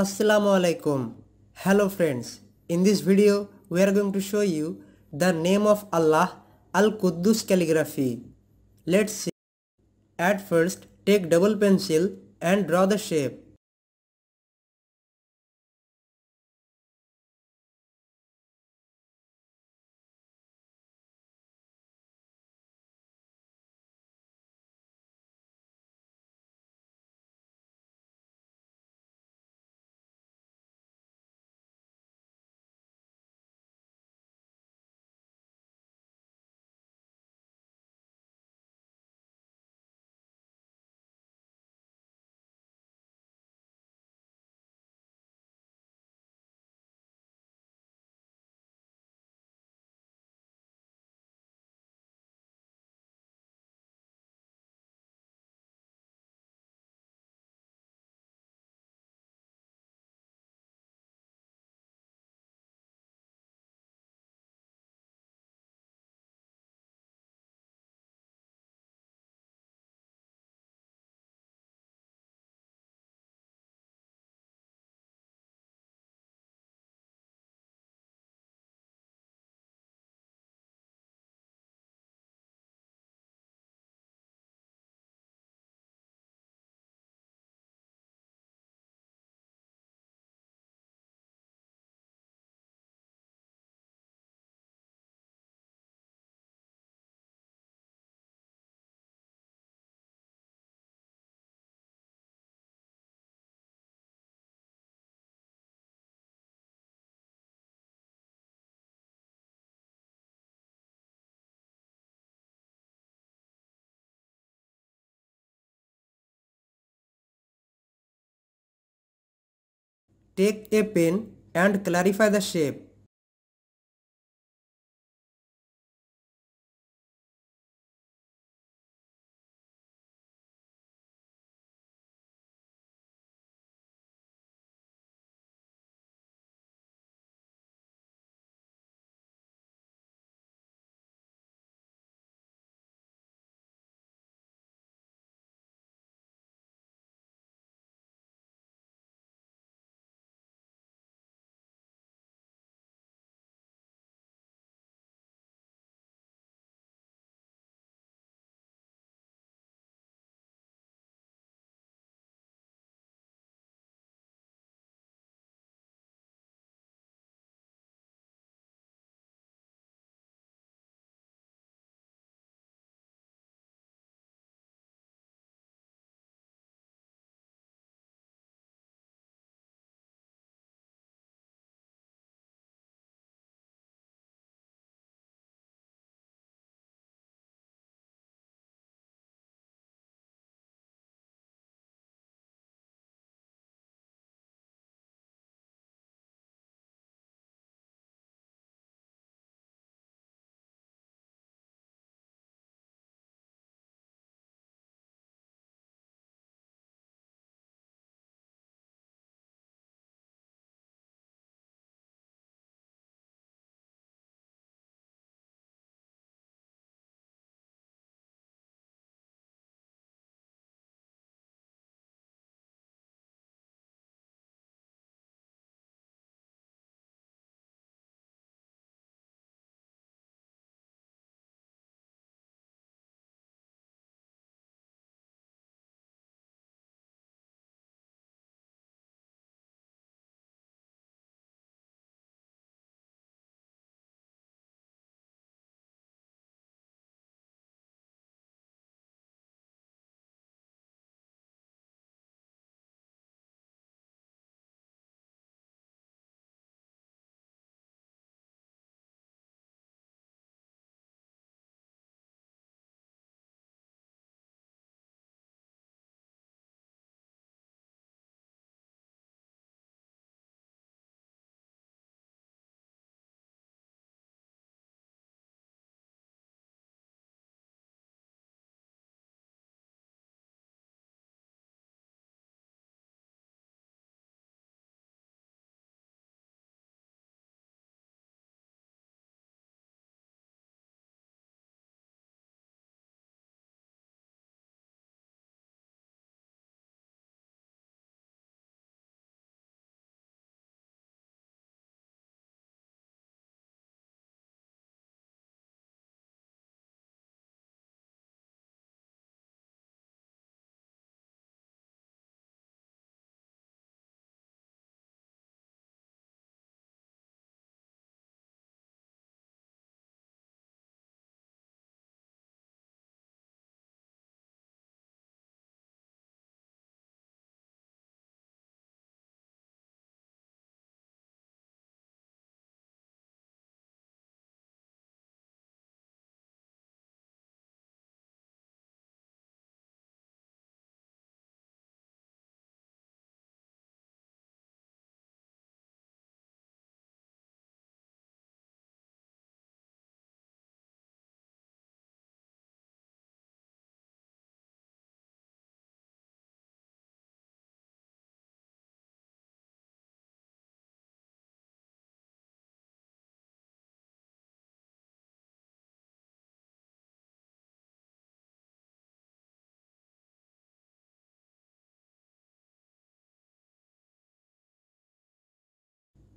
Assalamu alaikum. Hello friends. In this video we are going to show you the name of Allah Al-Quddus calligraphy. Let's see. At first take double pencil and draw the shape. Take a pen and clarify the shape.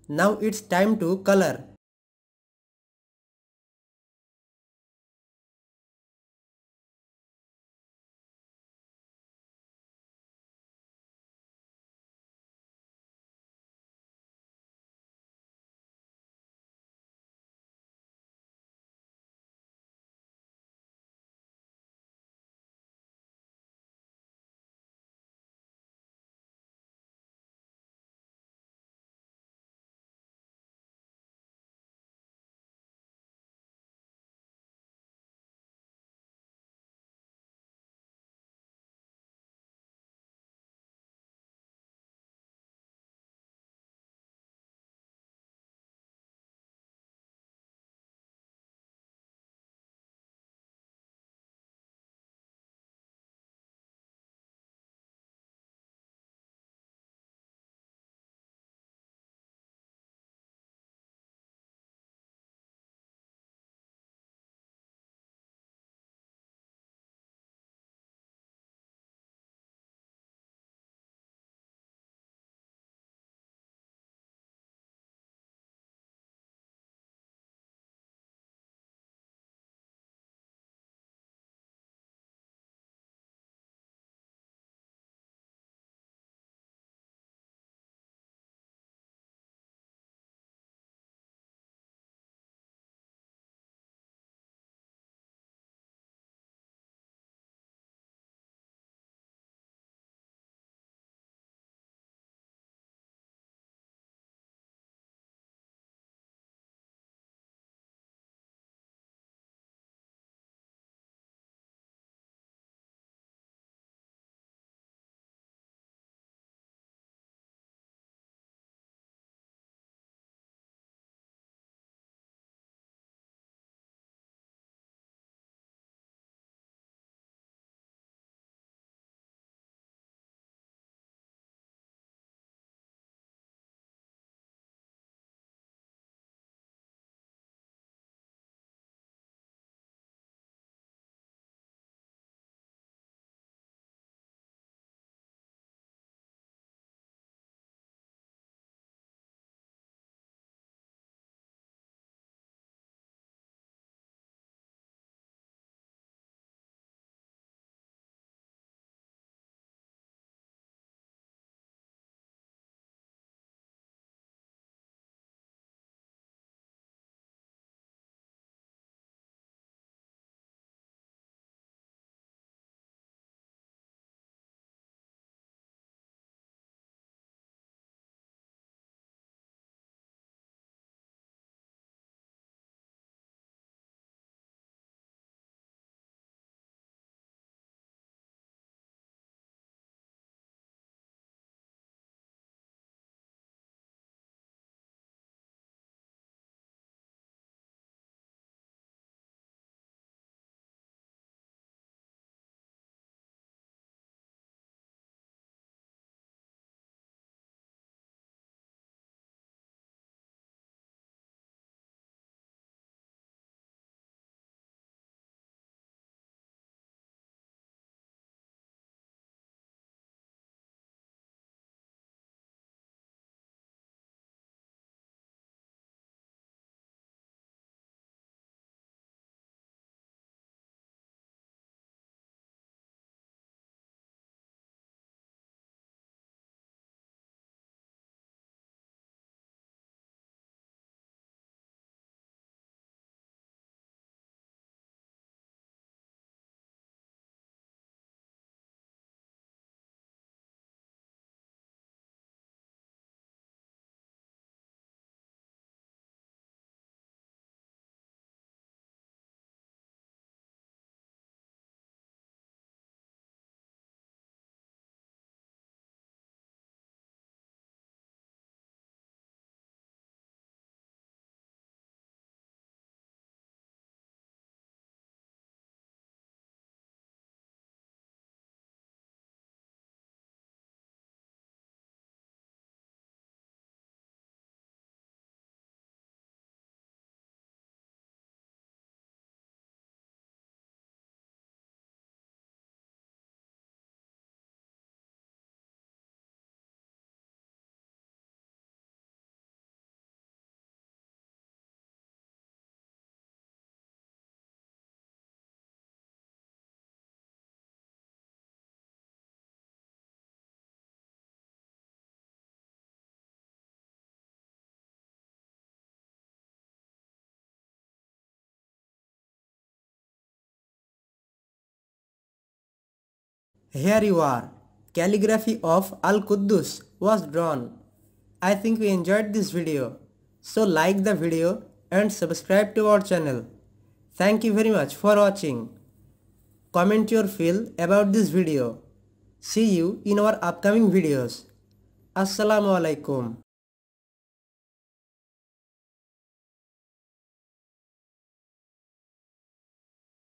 Now it's time to color. Here you are. Calligraphy of Al-Quddus was drawn. I think you enjoyed this video. So like the video and subscribe to our channel. Thank you very much for watching. Comment your feel about this video. See you in our upcoming videos. Assalamu alaikum.